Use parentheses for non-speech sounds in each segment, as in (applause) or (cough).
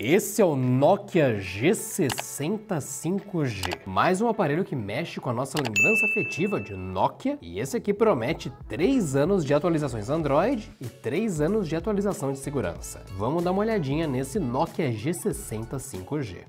Esse é o Nokia G60 5G, mais um aparelho que mexe com a nossa lembrança afetiva de Nokia, e esse aqui promete 3 anos de atualizações Android e 3 anos de atualização de segurança. Vamos dar uma olhadinha nesse Nokia G60 5G.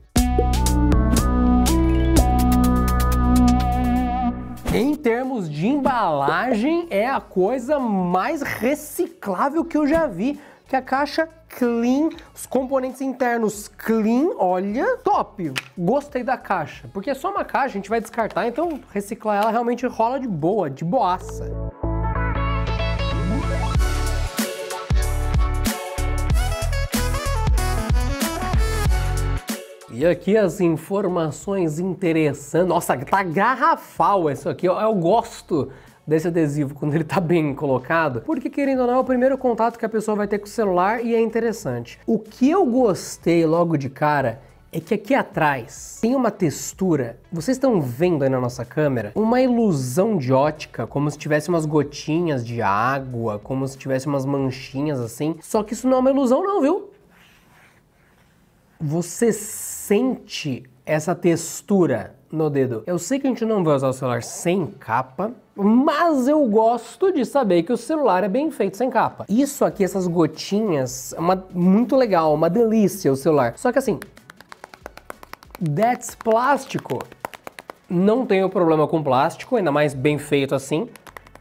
Em termos de embalagem, é a coisa mais reciclável que eu já vi que a caixa clean, os componentes internos clean, olha, top! Gostei da caixa, porque é só uma caixa, a gente vai descartar, então reciclar ela realmente rola de boa, de boaça. E aqui as informações interessantes. Nossa, tá garrafal isso aqui. Eu, eu gosto desse adesivo quando ele está bem colocado, porque querendo ou não é o primeiro contato que a pessoa vai ter com o celular e é interessante. O que eu gostei logo de cara é que aqui atrás tem uma textura, vocês estão vendo aí na nossa câmera, uma ilusão de ótica, como se tivesse umas gotinhas de água, como se tivesse umas manchinhas assim. Só que isso não é uma ilusão não, viu? Você sente essa textura no dedo. Eu sei que a gente não vai usar o celular sem capa, mas eu gosto de saber que o celular é bem feito sem capa. Isso aqui, essas gotinhas, é uma, muito legal, uma delícia o celular. Só que assim, that's plástico. Não tenho problema com plástico, ainda mais bem feito assim,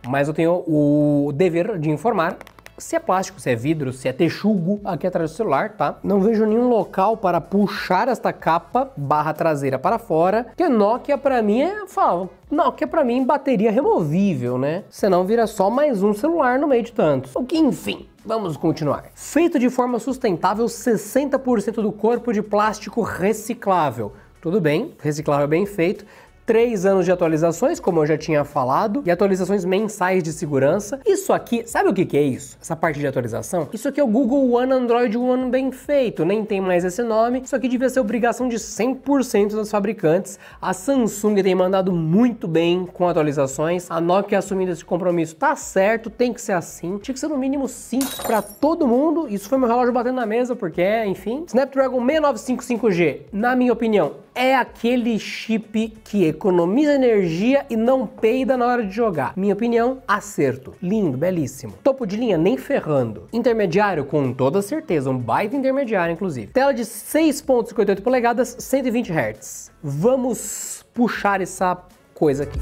mas eu tenho o dever de informar se é plástico, se é vidro, se é texugo aqui atrás do celular, tá? Não vejo nenhum local para puxar esta capa barra traseira para fora, que Nokia para mim é, fala, Nokia para mim bateria removível, né? Senão vira só mais um celular no meio de tantos. O que enfim, Vamos continuar. Feito de forma sustentável, 60% do corpo de plástico reciclável. Tudo bem, reciclável bem feito, três anos de atualizações, como eu já tinha falado, e atualizações mensais de segurança. Isso aqui, sabe o que, que é isso? Essa parte de atualização? Isso aqui é o Google One Android One bem feito, nem tem mais esse nome. Isso aqui devia ser obrigação de 100% dos fabricantes. A Samsung tem mandado muito bem com atualizações. A Nokia assumindo esse compromisso tá certo, tem que ser assim. Tinha que ser no mínimo 5 para todo mundo. Isso foi meu relógio batendo na mesa, porque, enfim. Snapdragon 695 5G, na minha opinião, é aquele chip que economiza energia e não peida na hora de jogar. Minha opinião, acerto. Lindo, belíssimo. Topo de linha, nem ferrando. Intermediário, com toda certeza, um baita intermediário, inclusive. Tela de 6.58 polegadas, 120 Hz. Vamos puxar essa coisa aqui.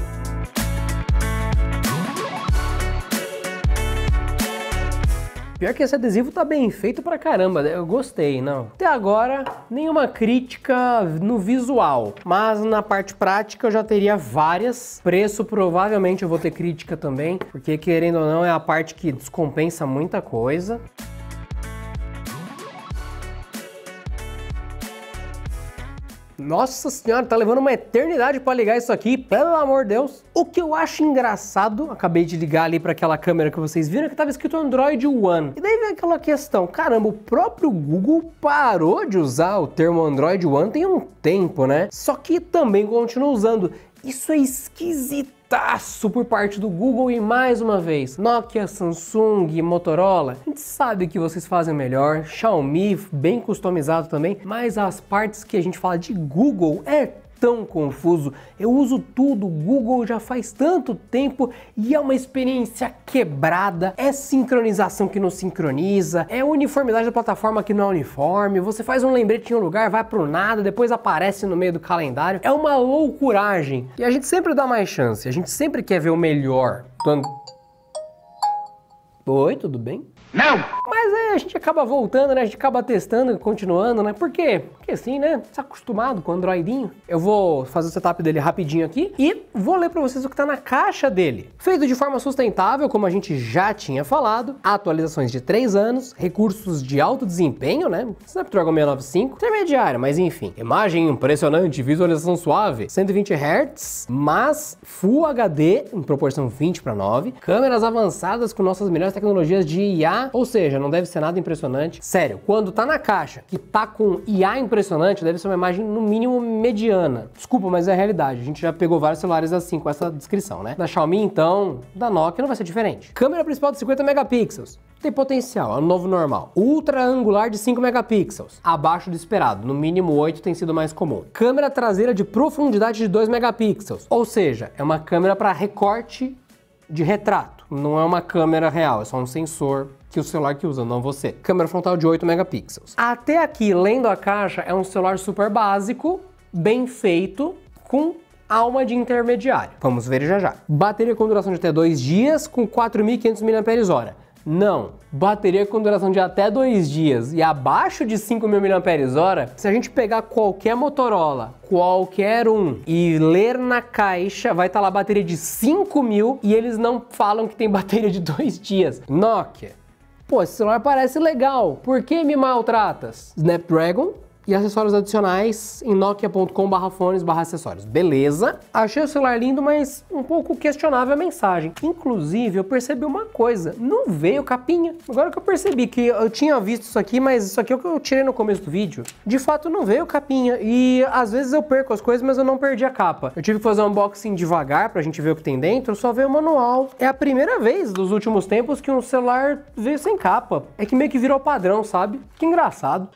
Pior que esse adesivo tá bem feito pra caramba, eu gostei, não. Até agora, nenhuma crítica no visual, mas na parte prática eu já teria várias. Preço, provavelmente eu vou ter crítica também, porque querendo ou não é a parte que descompensa muita coisa. Nossa senhora, tá levando uma eternidade para ligar isso aqui, pelo amor de Deus. O que eu acho engraçado, acabei de ligar ali para aquela câmera que vocês viram, é que tava escrito Android One. E daí vem aquela questão, caramba, o próprio Google parou de usar o termo Android One tem um tempo, né? Só que também continua usando. Isso é esquisito taço por parte do Google e mais uma vez, Nokia, Samsung, Motorola, a gente sabe que vocês fazem melhor, Xiaomi bem customizado também, mas as partes que a gente fala de Google é tão confuso. Eu uso tudo, Google já faz tanto tempo e é uma experiência quebrada. É sincronização que não sincroniza, é uniformidade da plataforma que não é uniforme. Você faz um lembrete em um lugar, vai pro nada, depois aparece no meio do calendário. É uma loucuragem. E a gente sempre dá mais chance, a gente sempre quer ver o melhor. Oi, tudo bem? Não! Mas aí a gente acaba voltando, né? A gente acaba testando, continuando, né? Por quê? Porque assim, né? Você tá acostumado com o Androidinho. Eu vou fazer o setup dele rapidinho aqui e vou ler para vocês o que tá na caixa dele. Feito de forma sustentável, como a gente já tinha falado, atualizações de 3 anos, recursos de alto desempenho, né? Snapdragon 695, intermediário, mas enfim. Imagem impressionante, visualização suave, 120 Hz, mas Full HD em proporção 20 para 9, câmeras avançadas com nossas melhores tecnologias de IA Ou seja, não deve ser nada impressionante. Sério, quando tá na caixa que tá com IA impressionante, deve ser uma imagem no mínimo mediana. Desculpa, mas é a realidade. A gente já pegou vários celulares assim com essa descrição, né? Da Xiaomi, então, da Nokia não vai ser diferente. Câmera principal de 50 megapixels. Tem potencial, é o novo normal. Ultra angular de 5 megapixels, abaixo do esperado, no mínimo 8 tem sido mais comum. Câmera traseira de profundidade de 2 megapixels, ou seja, é uma câmera para recorte de retrato. Não é uma câmera real, é só um sensor que o celular que usa, não você. Câmera frontal de 8 megapixels. Até aqui, lendo a caixa, é um celular super básico, bem feito, com alma de intermediário. Vamos ver já já. Bateria com duração de até 2 dias, com 4.500 mAh. Não. Bateria com duração de até dois dias e abaixo de 5.000 mAh, se a gente pegar qualquer Motorola, qualquer um, e ler na caixa, vai estar tá lá bateria de 5.000 e eles não falam que tem (laughs) bateria de dois dias. Nokia. Pô, esse celular parece legal. Por que me maltratas? Snapdragon e acessórios adicionais em nokia.com fones acessórios. Beleza? Achei o celular lindo, mas um pouco questionável a mensagem. Inclusive, eu percebi uma coisa, não veio capinha. Agora que eu percebi que eu tinha visto isso aqui, mas isso aqui é o que eu tirei no começo do vídeo. De fato, não veio capinha. E às vezes eu perco as coisas, mas eu não perdi a capa. Eu tive que fazer um unboxing devagar pra gente ver o que tem dentro, só veio o manual. É a primeira vez dos últimos tempos que um celular veio sem capa. É que meio que virou padrão, sabe? Que engraçado.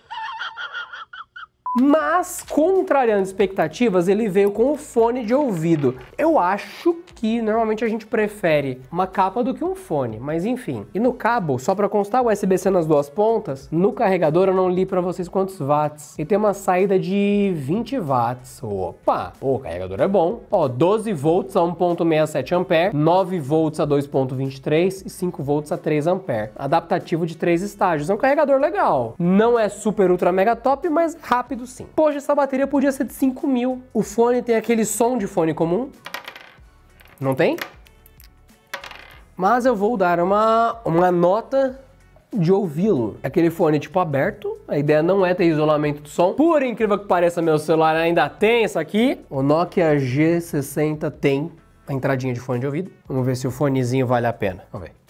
Mas, contrariando expectativas, ele veio com o fone de ouvido. Eu acho que normalmente a gente prefere uma capa do que um fone, mas enfim. E no cabo, só para constar USB-C nas duas pontas, no carregador eu não li para vocês quantos watts. E tem uma saída de 20 watts. Opa, o carregador é bom. Ó, 12 volts a 1.67 ampere, 9 volts a 2.23 e 5 volts a 3 ampere. Adaptativo de três estágios. É um carregador legal. Não é super ultra mega top, mas rápido sim. Poxa, essa bateria podia ser de 5 mil. O fone tem aquele som de fone comum. Não tem? Mas eu vou dar uma, uma nota de ouvi-lo. Aquele fone tipo aberto, a ideia não é ter isolamento do som. Por incrível que pareça, meu celular ainda tem isso aqui. O Nokia G60 tem a entradinha de fone de ouvido. Vamos ver se o fonezinho vale a pena. Vamos ver.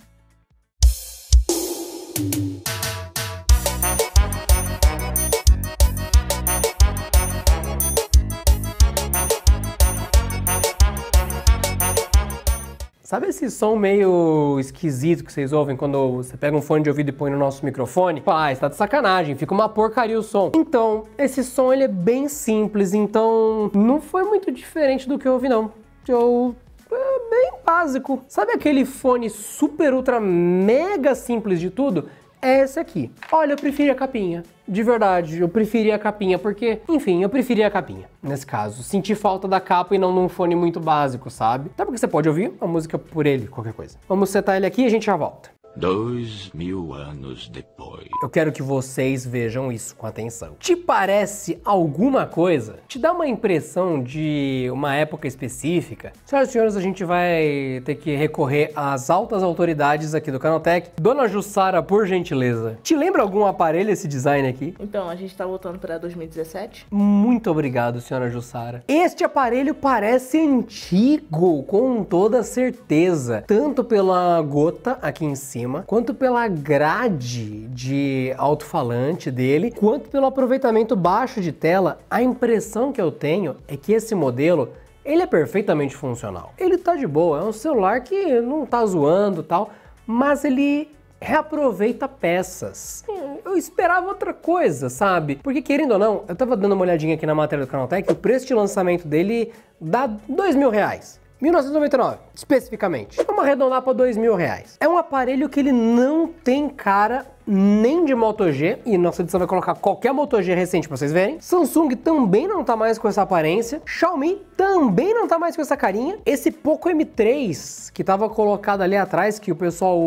Esse som meio esquisito que vocês ouvem quando você pega um fone de ouvido e põe no nosso microfone? Pá, está de sacanagem, fica uma porcaria o som. Então, esse som ele é bem simples, então não foi muito diferente do que eu ouvi não. Eu é bem básico. Sabe aquele fone super ultra mega simples de tudo? É esse aqui. Olha, eu preferi a capinha. De verdade, eu preferi a capinha, porque, enfim, eu preferi a capinha, nesse caso. Senti falta da capa e não num fone muito básico, sabe? Até porque você pode ouvir a música por ele, qualquer coisa. Vamos setar ele aqui e a gente já volta. Dois mil anos depois. Eu quero que vocês vejam isso com atenção. Te parece alguma coisa? Te dá uma impressão de uma época específica? Senhoras e senhores, a gente vai ter que recorrer às altas autoridades aqui do Canaltech. Dona Jussara, por gentileza, te lembra algum aparelho esse design aqui? Então, a gente tá voltando para 2017? Muito obrigado, senhora Jussara. Este aparelho parece antigo, com toda certeza. Tanto pela gota aqui em cima cima, quanto pela grade de alto-falante dele, quanto pelo aproveitamento baixo de tela, a impressão que eu tenho é que esse modelo ele é perfeitamente funcional. Ele tá de boa, é um celular que não tá zoando tal, mas ele reaproveita peças. Eu esperava outra coisa, sabe? Porque querendo ou não, eu tava dando uma olhadinha aqui na matéria do Canaltech, o preço de lançamento dele dá dois mil reais. 1999, especificamente. Vamos arredondar para dois mil reais. É aparelho que ele não tem cara nem de Moto G, e nossa edição vai colocar qualquer Moto G recente para vocês verem. Samsung também não tá mais com essa aparência. Xiaomi também não tá mais com essa carinha. Esse Poco M3, que tava colocado ali atrás, que o pessoal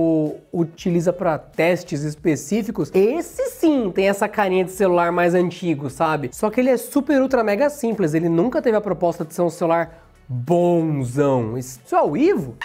utiliza para testes específicos, esse sim tem essa carinha de celular mais antigo, sabe? Só que ele é super ultra mega simples, ele nunca teve a proposta de ser um celular bonzão. Isso é ao Ivo?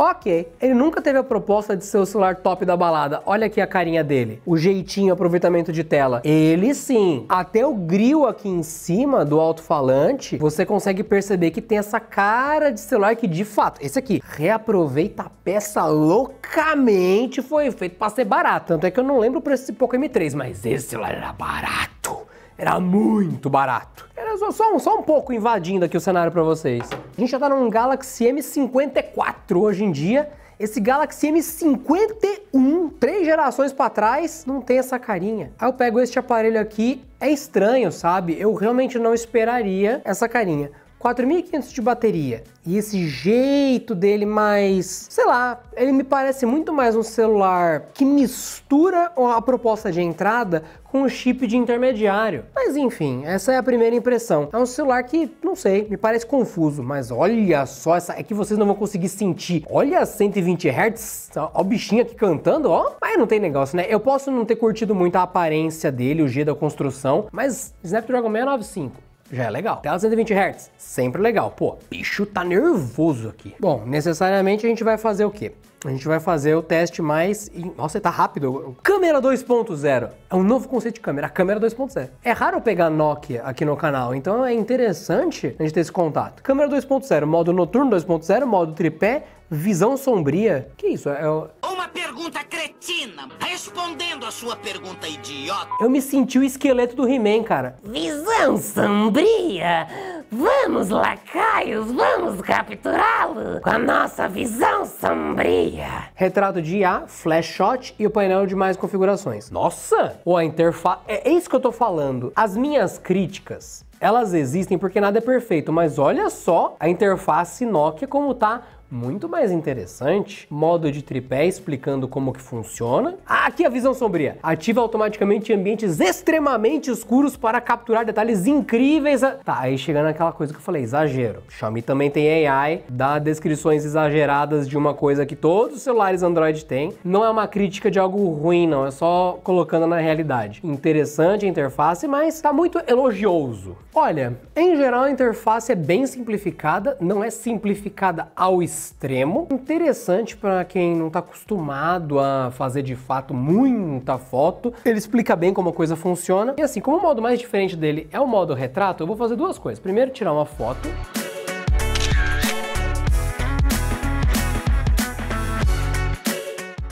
Ok, ele nunca teve a proposta de ser o celular top da balada. Olha aqui a carinha dele, o jeitinho, aproveitamento de tela. Ele sim, até o grill aqui em cima do alto-falante, você consegue perceber que tem essa cara de celular que de fato, esse aqui, reaproveita a peça loucamente, foi feito para ser barato. Tanto é que eu não lembro o preço desse Poco M3, mas esse celular era barato. Era muito barato. Só, só, um, só um pouco invadindo aqui o cenário para vocês. A gente já tá num Galaxy M54 hoje em dia. Esse Galaxy M51, três gerações para trás, não tem essa carinha. Aí eu pego este aparelho aqui, é estranho, sabe? Eu realmente não esperaria essa carinha. 4.500 de bateria e esse jeito dele mais, sei lá, ele me parece muito mais um celular que mistura a proposta de entrada com o chip de intermediário. Mas enfim, essa é a primeira impressão. É um celular que, não sei, me parece confuso, mas olha só, essa é que vocês não vão conseguir sentir. Olha 120 Hz, ó, o bichinho aqui cantando, ó. Mas não tem negócio, né? Eu posso não ter curtido muito a aparência dele, o G da construção, mas Snapdragon 695 já é legal. Tela 120 Hz, sempre legal. Pô, bicho tá nervoso aqui. Bom, necessariamente a gente vai fazer o quê? A gente vai fazer o teste mais. Nossa, tá rápido. Câmera 2.0. É um novo conceito de câmera, a câmera 2.0. É raro pegar Nokia aqui no canal, então é interessante a gente ter esse contato. Câmera 2.0, modo noturno 2.0, modo tripé, visão sombria. Que isso? É o... Uma pergunta cretina, respondendo a sua pergunta idiota. Eu me senti o esqueleto do He-Man, cara. Visão sombria! Vamos, lacaios, vamos capturá-lo com a nossa visão sombria. Retrato de IA, flash shot e o painel de mais configurações. Nossa! Ou a interface. É, é isso que eu tô falando. As minhas críticas elas existem porque nada é perfeito, mas olha só a interface Nokia como tá muito mais interessante. Modo de tripé explicando como que funciona. Ah, aqui a visão sombria. Ativa automaticamente ambientes extremamente escuros para capturar detalhes incríveis. Tá, aí chegando naquela coisa que eu falei, exagero. Xiaomi também tem AI, dá descrições exageradas de uma coisa que todos os celulares Android têm. Não é uma crítica de algo ruim, não, é só colocando na realidade. Interessante a interface, mas tá muito elogioso. Olha, em geral a interface é bem simplificada, não é simplificada ao extremo extremo. Interessante para quem não está acostumado a fazer de fato muita foto. Ele explica bem como a coisa funciona. E assim, como o modo mais diferente dele é o modo retrato, eu vou fazer duas coisas. Primeiro, tirar uma foto.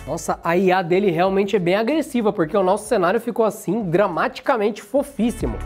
Nossa, a IA dele realmente é bem agressiva, porque o nosso cenário ficou assim, gramaticamente fofíssimo.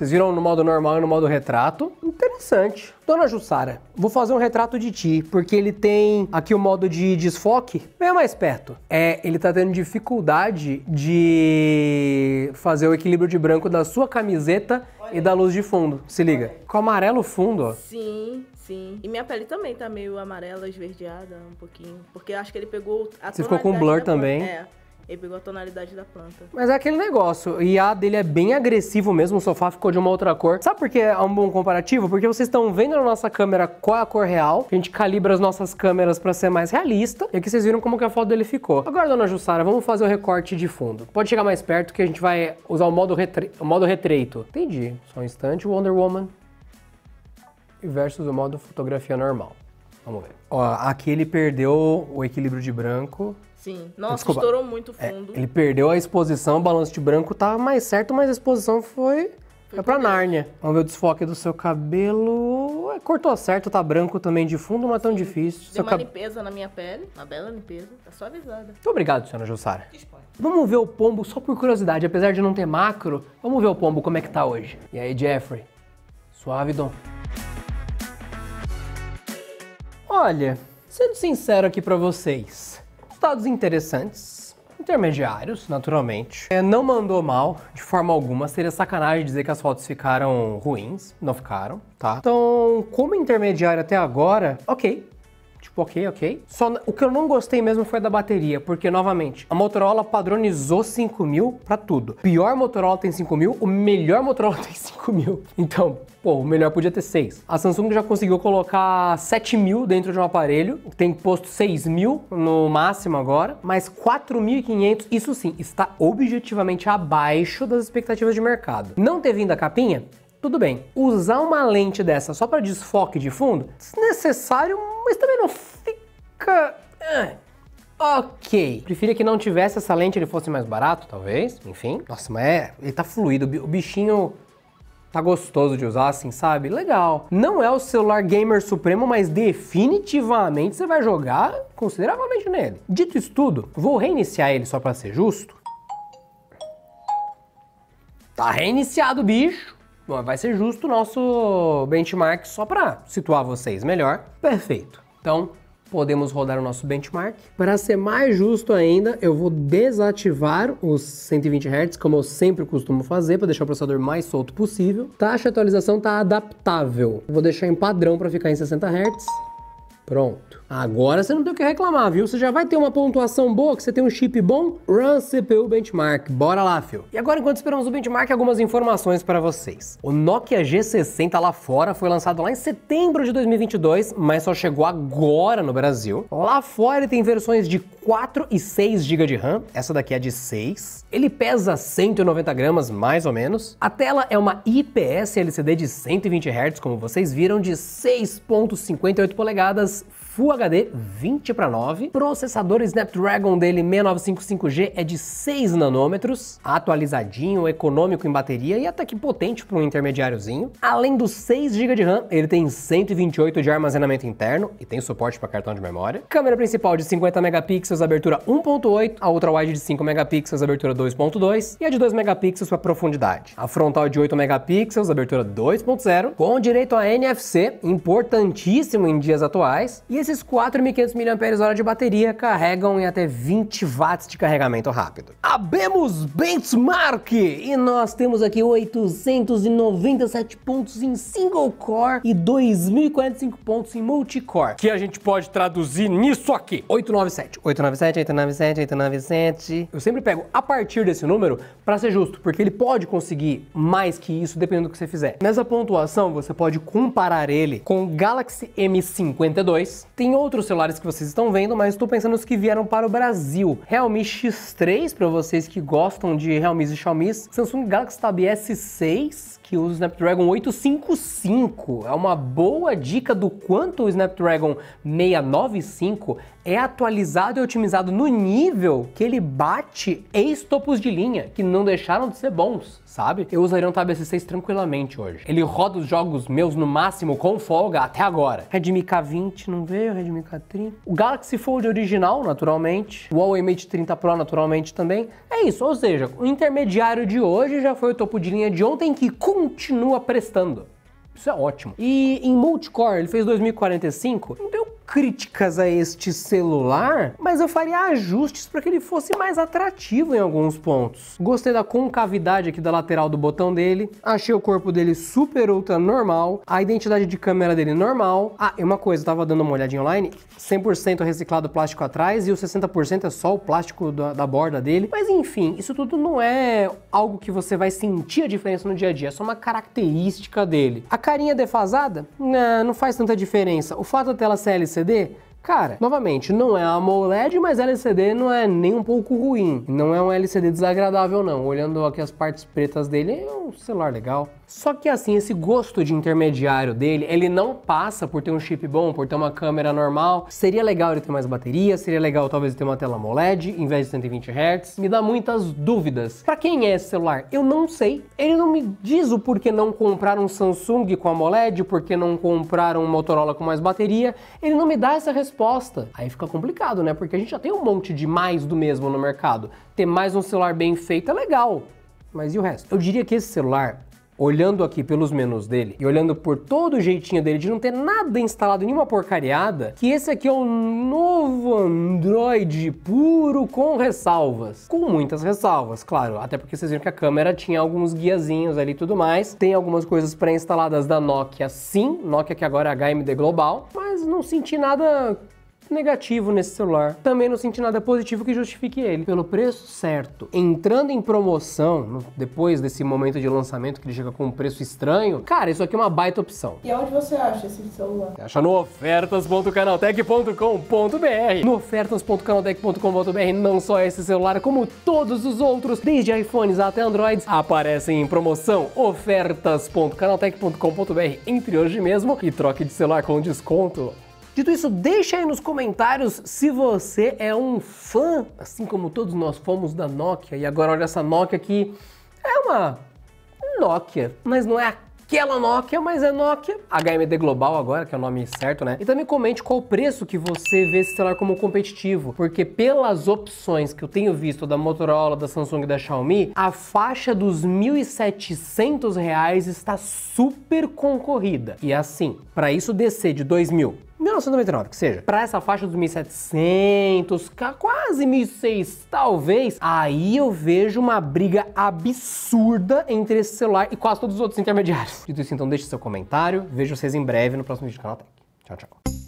Vocês viram no modo normal e no modo retrato? Interessante. Dona Jussara, vou fazer um retrato de ti, porque ele tem aqui o modo de desfoque. Venha mais perto. É, ele tá tendo dificuldade de fazer o equilíbrio de branco da sua camiseta Olha e da luz de fundo. Se liga. Com amarelo fundo, ó. Sim, sim. E minha pele também tá meio amarela, esverdeada um pouquinho. Porque acho que ele pegou a Você ficou com blur também. É. Ele pegou a tonalidade da planta. Mas é aquele negócio, o IA dele é bem agressivo mesmo, o sofá ficou de uma outra cor. Sabe por que é um bom comparativo? Porque vocês estão vendo na nossa câmera qual é a cor real, a gente calibra as nossas câmeras para ser mais realista, e aqui vocês viram como que a foto dele ficou. Agora, dona Jussara, vamos fazer o recorte de fundo. Pode chegar mais perto que a gente vai usar o modo, retre... o modo retreito. Entendi. Só um instante, Wonder Woman versus o modo fotografia normal. Vamos ver. Ó, aqui ele perdeu o equilíbrio de branco. Sim. Nossa, Desculpa. estourou muito é, fundo. É, ele perdeu a exposição, o balanço de branco tava mais certo, mas a exposição foi... Foi pra Nárnia. Vamos ver o desfoque do seu cabelo. É, cortou certo, tá branco também de fundo, não é tão Sim. difícil. Deu seu uma cab... limpeza na minha pele, uma bela limpeza. Tá suavizada. Muito obrigado, senhora Jussara. Vamos ver o pombo só por curiosidade, apesar de não ter macro. Vamos ver o pombo como é que tá hoje. E aí, Jeffrey? Suave, Dom? Olha, sendo sincero aqui para vocês, dados interessantes, intermediários, naturalmente. É, não mandou mal, de forma alguma. Seria sacanagem dizer que as fotos ficaram ruins. Não ficaram, tá? Então, como intermediário até agora, ok. Tipo, ok, ok. Só o que eu não gostei mesmo foi da bateria, porque, novamente, a Motorola padronizou 5000 para tudo. Pior Motorola tem 5000, o melhor Motorola (laughs) tem 5000. Então, pô, o melhor podia ter 6. A Samsung já conseguiu colocar 7000 dentro de um aparelho, tem posto 6000 no máximo agora, mas 4500, isso sim, está objetivamente abaixo das expectativas de mercado. Não ter vindo a capinha, tudo bem. Usar uma lente dessa só para desfoque de fundo, desnecessário, mas também não fica. Ah, Ok. Preferia que não tivesse essa lente, ele fosse mais barato, talvez. Enfim. Nossa, mas é. Ele tá fluido. O bichinho tá gostoso de usar, assim, sabe? Legal. Não é o celular gamer supremo, mas definitivamente você vai jogar consideravelmente nele. Dito isso tudo, vou reiniciar ele só para ser justo. Tá reiniciado bicho. Bom, vai ser justo o nosso benchmark só para situar vocês melhor. Perfeito. Então, podemos rodar o nosso benchmark. Para ser mais justo ainda, eu vou desativar os 120 Hz, como eu sempre costumo fazer, para deixar o processador mais solto possível. Taxa de atualização está adaptável. Vou deixar em padrão para ficar em 60 Hz. Pronto. Agora você não tem o que reclamar, viu? Você já vai ter uma pontuação boa, que você tem um chip bom. Run CPU Benchmark. Bora lá, fio. E agora, enquanto esperamos o benchmark, algumas informações para vocês. O Nokia G60 lá fora foi lançado lá em setembro de 2022, mas só chegou agora no Brasil. Lá fora ele tem versões de 4 e 6 GB de RAM. Essa daqui é de 6. Ele pesa 190 gramas, mais ou menos. A tela é uma IPS LCD de 120 Hz, como vocês viram, de 6.58 polegadas Full HD 20 para 9. Processador Snapdragon dele 695 5G é de 6 nanômetros, atualizadinho, econômico em bateria e até que potente para um intermediáriozinho. Além dos 6 GB de RAM, ele tem 128 de armazenamento interno e tem suporte para cartão de memória. Câmera principal de 50 megapixels, abertura 1.8, a ultra wide de 5 megapixels, abertura 2.2 e a de 2 megapixels para profundidade. A frontal de 8 megapixels, abertura 2.0, com direito a NFC, importantíssimo em dias atuais, e esses 4.500 mAh de bateria carregam em até 20 watts de carregamento rápido. Abemos benchmark! E nós temos aqui 897 pontos em single core e 2.045 pontos em multicore, que a gente pode traduzir nisso aqui. 897, 897, 897, 897. Eu sempre pego a partir desse número para ser justo, porque ele pode conseguir mais que isso dependendo do que você fizer. Nessa pontuação, você pode comparar ele com o Galaxy M52, tem outros celulares que vocês estão vendo, mas estou pensando nos que vieram para o Brasil. Realme X3 para vocês que gostam de Realme e Xiaomi, Samsung Galaxy Tab S6 que usa o Snapdragon 855. É uma boa dica do quanto o Snapdragon 695 é atualizado e otimizado no nível que ele bate ex-topos de linha, que não deixaram de ser bons, sabe? Eu usaria um Tab S6 tranquilamente hoje. Ele roda os jogos meus no máximo com folga até agora. Redmi K20 não veio, Redmi K30. O Galaxy Fold original, naturalmente. O Huawei Mate 30 Pro, naturalmente, também. É isso, ou seja, o intermediário de hoje já foi o topo de linha de ontem que com continua prestando. Isso é ótimo. E em multicore, ele fez 2045, não deu críticas a este celular, mas eu faria ajustes para que ele fosse mais atrativo em alguns pontos. Gostei da concavidade aqui da lateral do botão dele, achei o corpo dele super ultra normal, a identidade de câmera dele normal. Ah, e uma coisa, tava dando uma olhadinha online, 100% reciclado plástico atrás e o 60% é só o plástico da, da borda dele. Mas enfim, isso tudo não é algo que você vai sentir a diferença no dia a dia, é só uma característica dele. A carinha defasada? Não, não faz tanta diferença. O fato da tela ser LCD Cara, novamente, não é AMOLED, mas LCD não é nem um pouco ruim. Não é um LCD desagradável, não. Olhando aqui as partes pretas dele, é um celular legal. Só que assim, esse gosto de intermediário dele, ele não passa por ter um chip bom, por ter uma câmera normal. Seria legal ele ter mais bateria, seria legal talvez ter uma tela AMOLED em vez de 120 Hz. Me dá muitas dúvidas. Para quem é esse celular? Eu não sei. Ele não me diz o porquê não comprar um Samsung com AMOLED, porquê não comprar um Motorola com mais bateria. Ele não me dá essa resposta. Aí fica complicado, né? Porque a gente já tem um monte de mais do mesmo no mercado. Ter mais um celular bem feito é legal. Mas e o resto? Eu diria que esse celular olhando aqui pelos menus dele e olhando por todo o jeitinho dele de não ter nada instalado, nenhuma porcariada, que esse aqui é o novo Android puro com ressalvas. Com muitas ressalvas, claro, até porque vocês viram que a câmera tinha alguns guiazinhos ali e tudo mais. Tem algumas coisas pré-instaladas da Nokia sim, Nokia que agora é HMD Global, mas não senti nada negativo nesse celular. Também não senti nada positivo que justifique ele. Pelo preço certo, entrando em promoção, depois desse momento de lançamento que ele chega com um preço estranho, cara, isso aqui é uma baita opção. E onde você acha esse celular? Acha no ofertas.canaltech.com.br. No ofertas.canaltech.com.br não só esse celular, como todos os outros, desde iPhones até Androids, aparecem em promoção. Ofertas.canaltech.com.br entre hoje mesmo e troque de celular com desconto. Dito isso, deixa aí nos comentários se você é um fã, assim como todos nós fomos da Nokia. E agora olha essa Nokia aqui, é uma Nokia, mas não é aquela Nokia, mas é Nokia HMD Global agora, que é o nome certo, né? E também comente qual o preço que você vê esse celular como competitivo, porque pelas opções que eu tenho visto da Motorola, da Samsung e da Xiaomi, a faixa dos 1.700 reais está super concorrida. E assim, para isso descer de 2.000 1999, que seja. Pra essa faixa dos 1.700, ca- quase 1.600, talvez, aí eu vejo uma briga absurda entre esse celular e quase todos os outros intermediários. Dito isso, então deixe seu comentário. Vejo vocês em breve no próximo vídeo do canal Tech. Tchau, tchau.